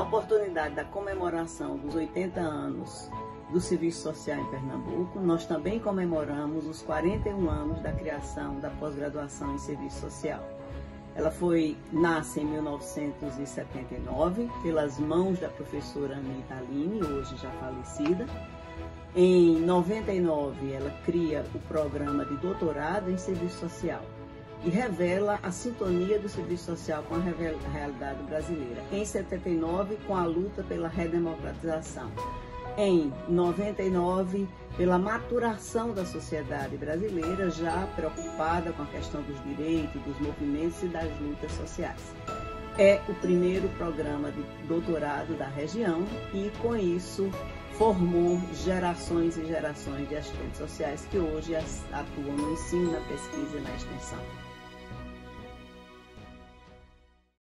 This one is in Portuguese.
na oportunidade da comemoração dos 80 anos do Serviço Social em Pernambuco, nós também comemoramos os 41 anos da criação da pós-graduação em Serviço Social. Ela foi nasce em 1979 pelas mãos da professora Anita Aline, hoje já falecida. Em 99, ela cria o programa de doutorado em serviço social e revela a sintonia do serviço social com a realidade brasileira. Em 79, com a luta pela redemocratização em 99 pela maturação da sociedade brasileira, já preocupada com a questão dos direitos, dos movimentos e das lutas sociais. É o primeiro programa de doutorado da região e, com isso, formou gerações e gerações de assistentes sociais que hoje atuam no ensino, na pesquisa e na extensão.